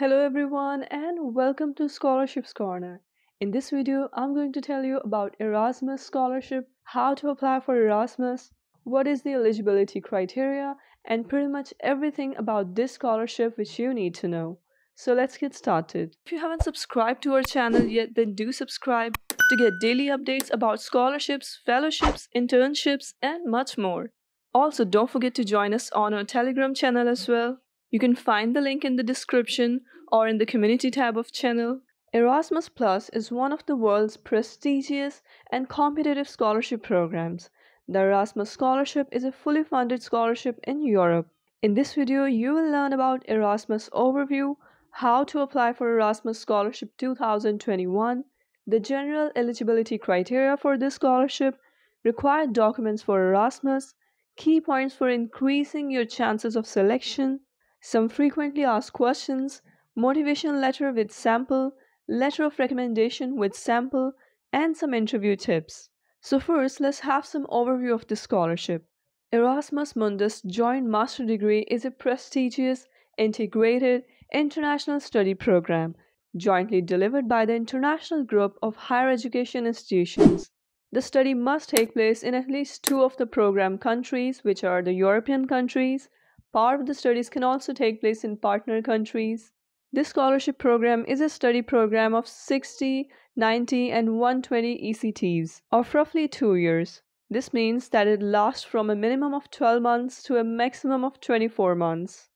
Hello everyone and welcome to Scholarships Corner. In this video, I'm going to tell you about Erasmus scholarship, how to apply for Erasmus, what is the eligibility criteria, and pretty much everything about this scholarship which you need to know. So let's get started. If you haven't subscribed to our channel yet, then do subscribe to get daily updates about scholarships, fellowships, internships, and much more. Also, don't forget to join us on our Telegram channel as well. You can find the link in the description or in the community tab of channel. Erasmus Plus is one of the world's prestigious and competitive scholarship programs. The Erasmus Scholarship is a fully funded scholarship in Europe. In this video, you will learn about Erasmus overview, how to apply for Erasmus Scholarship 2021, the general eligibility criteria for this scholarship, required documents for Erasmus, key points for increasing your chances of selection, some frequently asked questions, motivation letter with sample, letter of recommendation with sample, and some interview tips. So first, let's have some overview of the scholarship. Erasmus Mundus Joint Master Degree is a prestigious, integrated, international study program jointly delivered by the International Group of Higher Education Institutions. The study must take place in at least two of the program countries, which are the European countries. Part of the studies can also take place in partner countries. This scholarship program is a study program of 60, 90, and 120 ECTS, of roughly two years. This means that it lasts from a minimum of 12 months to a maximum of 24 months.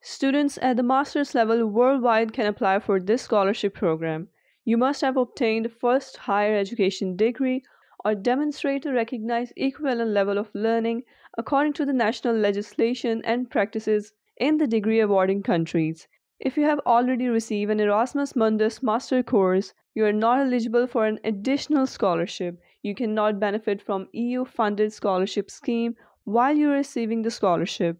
Students at the master's level worldwide can apply for this scholarship program. You must have obtained first higher education degree or demonstrate a recognized equivalent level of learning according to the national legislation and practices in the degree awarding countries. If you have already received an Erasmus Mundus master course, you are not eligible for an additional scholarship. You cannot benefit from EU funded scholarship scheme while you are receiving the scholarship.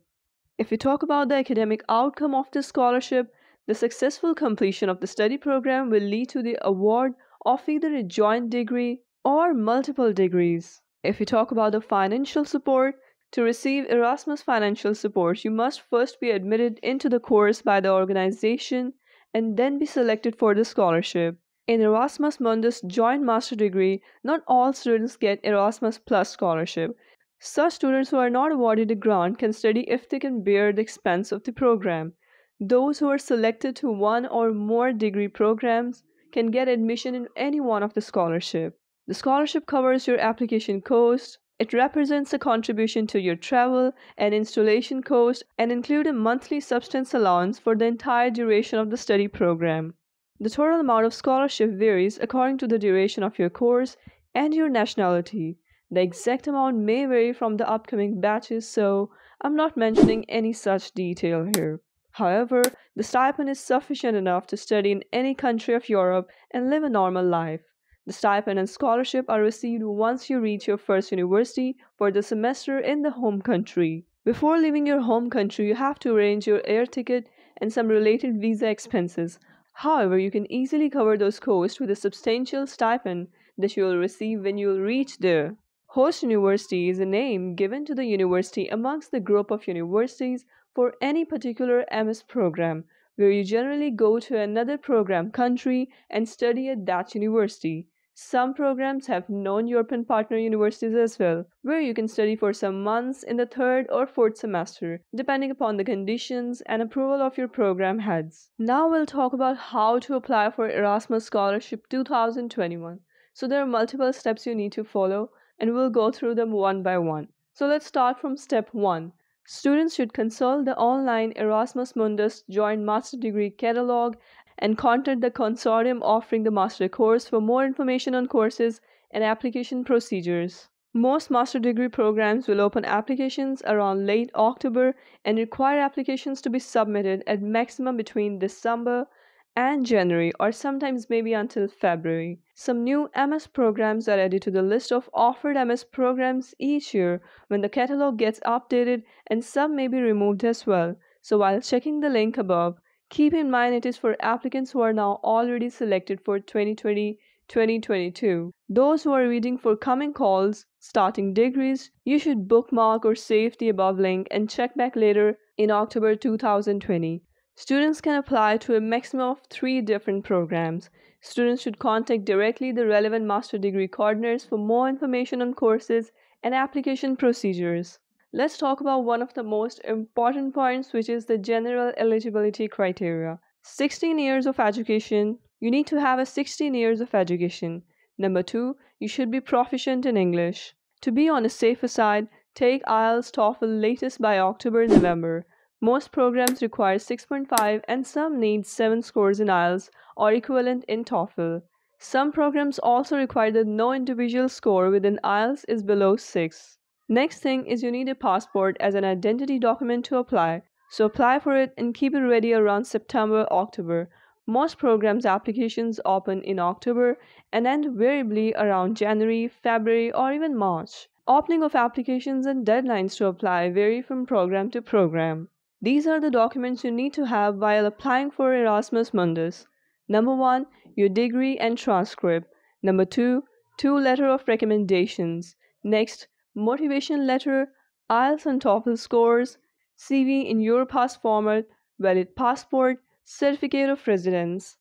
If we talk about the academic outcome of this scholarship, the successful completion of the study program will lead to the award of either a joint degree or multiple degrees. If you talk about the financial support, to receive Erasmus financial support, you must first be admitted into the course by the organization and then be selected for the scholarship. In Erasmus Mundus joint master degree, not all students get Erasmus Plus scholarship. Such students who are not awarded a grant can study if they can bear the expense of the program. Those who are selected to one or more degree programs can get admission in any one of the scholarship. The scholarship covers your application cost. It represents a contribution to your travel and installation cost and include a monthly substance allowance for the entire duration of the study program. The total amount of scholarship varies according to the duration of your course and your nationality. The exact amount may vary from the upcoming batches, so I'm not mentioning any such detail here. However, the stipend is sufficient enough to study in any country of Europe and live a normal life. The stipend and scholarship are received once you reach your first university for the semester in the home country. Before leaving your home country, you have to arrange your air ticket and some related visa expenses. However, you can easily cover those costs with a substantial stipend that you will receive when you reach there. Host University is a name given to the university amongst the group of universities for any particular MS program, where you generally go to another program country and study at that university. Some programs have non European partner universities as well, where you can study for some months in the third or fourth semester, depending upon the conditions and approval of your program heads. Now we'll talk about how to apply for Erasmus Scholarship 2021. So there are multiple steps you need to follow, and we'll go through them one by one. So let's start from step 1. Students should consult the online Erasmus Mundus Joint Master Degree Catalog and contact the consortium offering the master course for more information on courses and application procedures. Most master degree programs will open applications around late October and require applications to be submitted at maximum between December and January or sometimes maybe until February. Some new MS programs are added to the list of offered MS programs each year when the catalog gets updated and some may be removed as well. So while checking the link above, Keep in mind it is for applicants who are now already selected for 2020 2022. Those who are reading for coming calls, starting degrees, you should bookmark or save the above link and check back later in October 2020. Students can apply to a maximum of three different programs. Students should contact directly the relevant master degree coordinators for more information on courses and application procedures. Let's talk about one of the most important points, which is the general eligibility criteria. 16 years of education. You need to have a 16 years of education. Number two, you should be proficient in English. To be on the safer side, take IELTS TOEFL latest by October November. Most programs require 6.5 and some need 7 scores in IELTS or equivalent in TOEFL. Some programs also require that no individual score within IELTS is below 6. Next thing is you need a passport as an identity document to apply. So apply for it and keep it ready around September, October. Most programs applications open in October and end variably around January, February, or even March. Opening of applications and deadlines to apply vary from program to program. These are the documents you need to have while applying for Erasmus Mundus. Number 1, your degree and transcript. Number 2, two letter of recommendations. Next, motivation letter, IELTS and TOEFL scores, CV in Europass format, valid passport, certificate of residence.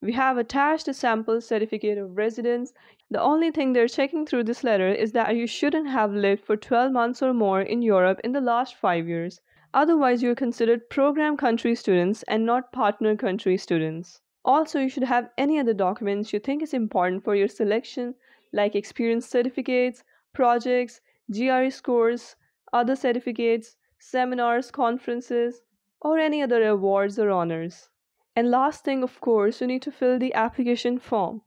We have attached a sample certificate of residence. The only thing they're checking through this letter is that you shouldn't have lived for 12 months or more in Europe in the last 5 years. Otherwise, you're considered program country students and not partner country students. Also, you should have any other documents you think is important for your selection, like experience certificates, projects, GRE scores, other certificates, seminars, conferences, or any other awards or honors. And last thing, of course, you need to fill the application form.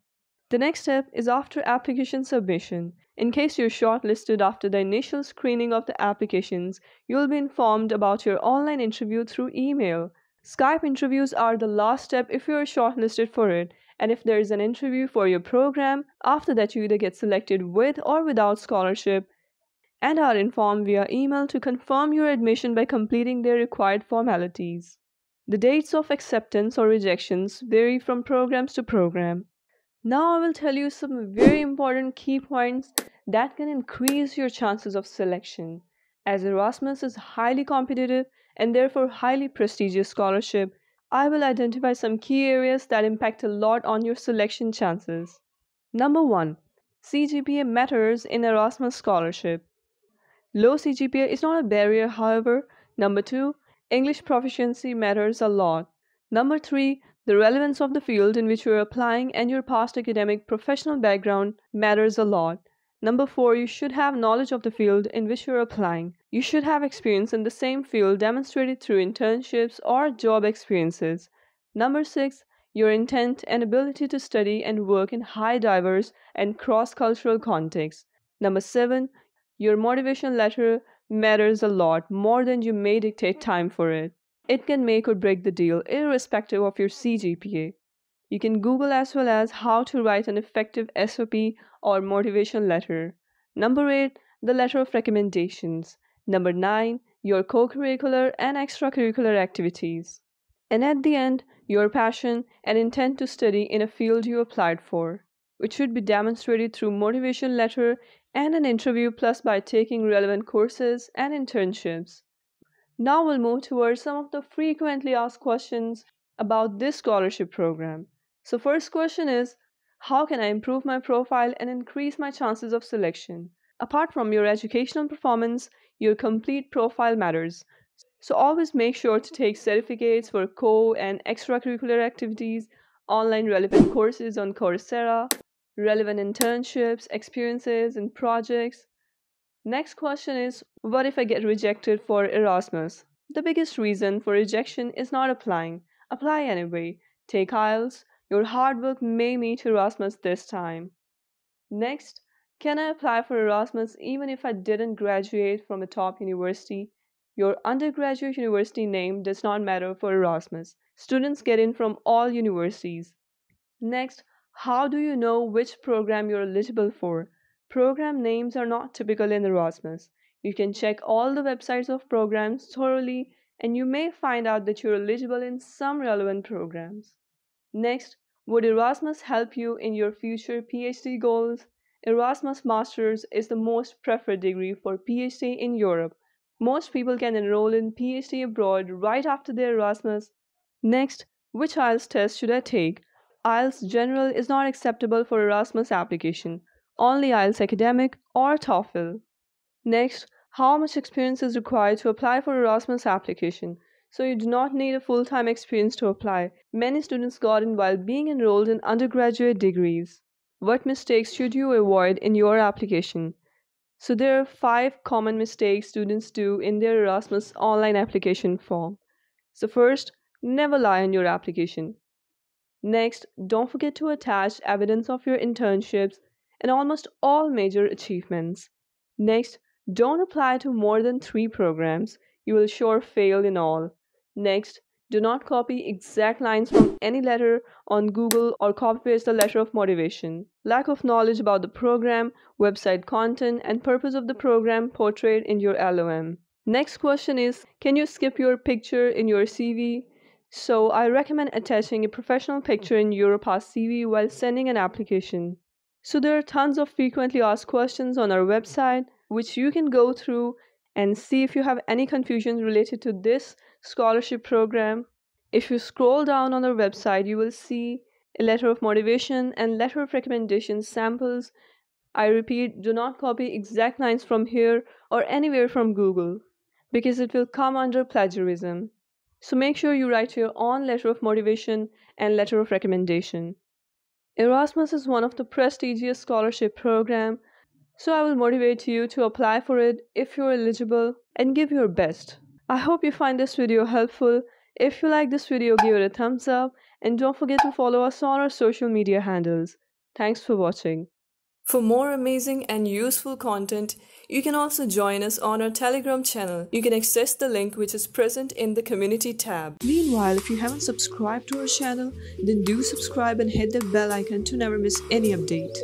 The next step is after application submission. In case you're shortlisted after the initial screening of the applications, you'll be informed about your online interview through email. Skype interviews are the last step if you're shortlisted for it, and if there is an interview for your program, after that you either get selected with or without scholarship and are informed via email to confirm your admission by completing their required formalities. The dates of acceptance or rejections vary from programs to program. Now I will tell you some very important key points that can increase your chances of selection. As Erasmus is highly competitive and therefore highly prestigious scholarship, I will identify some key areas that impact a lot on your selection chances. Number 1. CGPA matters in Erasmus scholarship. Low CGPA is not a barrier, however. Number 2. English proficiency matters a lot. Number 3. The relevance of the field in which you are applying and your past academic professional background matters a lot. Number 4. You should have knowledge of the field in which you are applying. You should have experience in the same field demonstrated through internships or job experiences. Number 6. Your intent and ability to study and work in high diverse and cross cultural contexts. Number 7. Your motivation letter matters a lot more than you may dictate time for it. It can make or break the deal, irrespective of your CGPA. You can Google as well as how to write an effective SOP or motivation letter. Number 8. The letter of recommendations. Number 9. Your co curricular and extracurricular activities. And at the end, your passion and intent to study in a field you applied for, which should be demonstrated through motivation letter and an interview plus by taking relevant courses and internships. Now we'll move towards some of the frequently asked questions about this scholarship program. So first question is, how can I improve my profile and increase my chances of selection? Apart from your educational performance, your complete profile matters. So always make sure to take certificates for co and extracurricular activities, online relevant courses on Coursera, relevant internships, experiences, and projects. Next question is What if I get rejected for Erasmus? The biggest reason for rejection is not applying. Apply anyway. Take IELTS. Your hard work may meet Erasmus this time. Next, can I apply for Erasmus even if I didn't graduate from a top university? Your undergraduate university name does not matter for Erasmus. Students get in from all universities. Next, how do you know which program you're eligible for? Program names are not typical in Erasmus. You can check all the websites of programs thoroughly and you may find out that you're eligible in some relevant programs. Next, would Erasmus help you in your future PhD goals? Erasmus Masters is the most preferred degree for PhD in Europe. Most people can enroll in PhD abroad right after their Erasmus Next, which IELTS test should I take? IELTS General is not acceptable for Erasmus application, only IELTS Academic or TOEFL. Next, how much experience is required to apply for Erasmus application? So you do not need a full-time experience to apply. Many students got in while being enrolled in undergraduate degrees. What mistakes should you avoid in your application? So there are five common mistakes students do in their Erasmus online application form. So first, never lie on your application. Next, don't forget to attach evidence of your internships and almost all major achievements. Next, don't apply to more than three programs. You will sure fail in all. Next, do not copy exact lines from any letter on Google or copy paste the letter of motivation. Lack of knowledge about the program, website content, and purpose of the program portrayed in your LOM. Next question is Can you skip your picture in your CV? So I recommend attaching a professional picture in your Europass CV while sending an application. So there are tons of frequently asked questions on our website which you can go through and see if you have any confusion related to this scholarship program. If you scroll down on our website, you will see a letter of motivation and letter of recommendation samples. I repeat, do not copy exact lines from here or anywhere from Google because it will come under plagiarism. So make sure you write your own letter of motivation and letter of recommendation. Erasmus is one of the prestigious scholarship program, so I will motivate you to apply for it if you're eligible and give your best. I hope you find this video helpful. If you like this video, give it a thumbs up and don't forget to follow us on our social media handles. Thanks for watching. For more amazing and useful content, you can also join us on our Telegram channel. You can access the link which is present in the community tab. Meanwhile, if you haven't subscribed to our channel, then do subscribe and hit the bell icon to never miss any update.